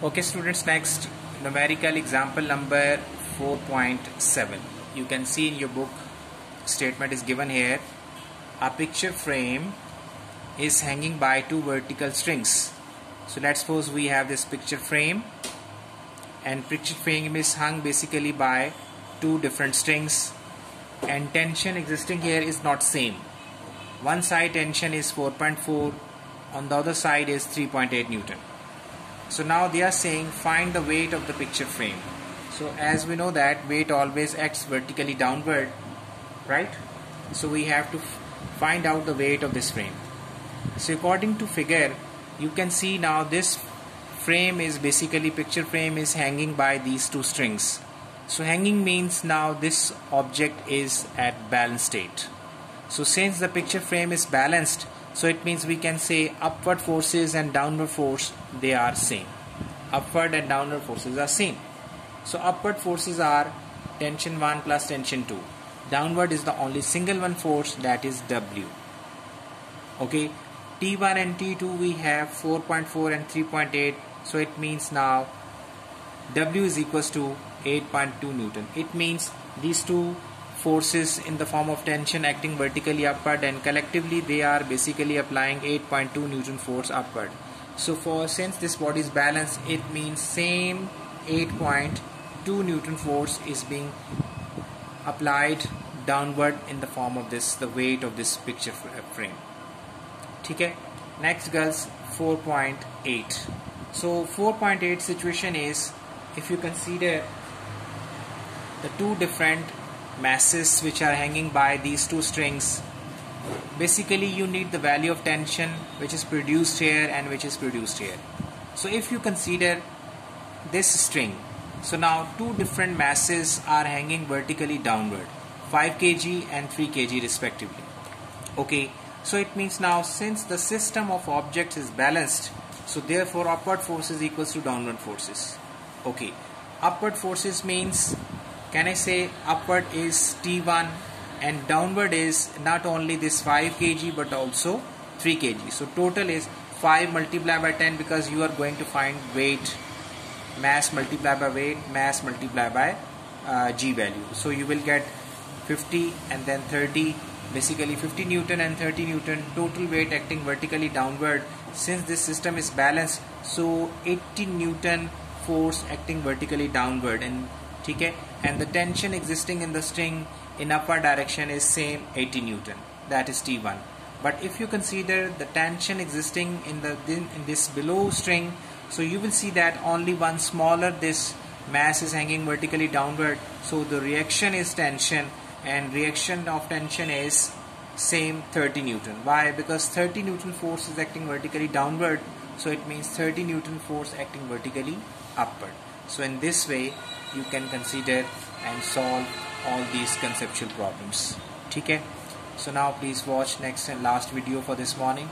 Okay students next numerical example number 4.7 you can see in your book statement is given here. A picture frame is hanging by two vertical strings. So let's suppose we have this picture frame. And picture frame is hung basically by two different strings. And tension existing here is not same. One side tension is 4.4 on the other side is 3.8 Newton so now they are saying find the weight of the picture frame. So as we know that weight always acts vertically downward right? So we have to find out the weight of this frame. So according to figure you can see now this frame is basically picture frame is hanging by these two strings. So hanging means now this object is at balanced state. So since the picture frame is balanced so it means we can say upward forces and downward force they are same. Upward and downward forces are same. So upward forces are tension 1 plus tension 2. Downward is the only single one force that is W. Okay. T1 and T2 we have 4.4 and 3.8 so it means now W is equals to 8.2 Newton. It means these two forces in the form of tension acting vertically upward and collectively they are basically applying 8.2 newton force upward. So for since this body is balanced it means same 8.2 newton force is being applied downward in the form of this the weight of this picture uh, frame. okay next girls 4.8 so 4.8 situation is if you consider the two different masses which are hanging by these two strings. Basically you need the value of tension which is produced here and which is produced here. So if you consider this string so now two different masses are hanging vertically downward 5 kg and 3 kg respectively. Okay? So it means now since the system of objects is balanced so therefore upward forces equals to downward forces. Okay? Upward forces means can I say upward is T1 and downward is not only this 5 kg but also 3 kg. So total is 5 multiplied by 10 because you are going to find weight. Mass multiplied by weight mass multiplied by uh, g value. So you will get 50 and then 30 basically 50 newton and 30 newton total weight acting vertically downward. Since this system is balanced so 80 newton force acting vertically downward and okay and the tension existing in the string in upward direction is same 80 newton. That is T1 but if you consider the tension existing in the in this below string so you will see that only one smaller this mass is hanging vertically downward. So the reaction is tension and reaction of tension is same 30 newton. Why? Because 30 newton force is acting vertically downward so it means 30 newton force acting vertically upward. So in this way you can consider and solve all these conceptual problems. okay so now please watch next and last video for this morning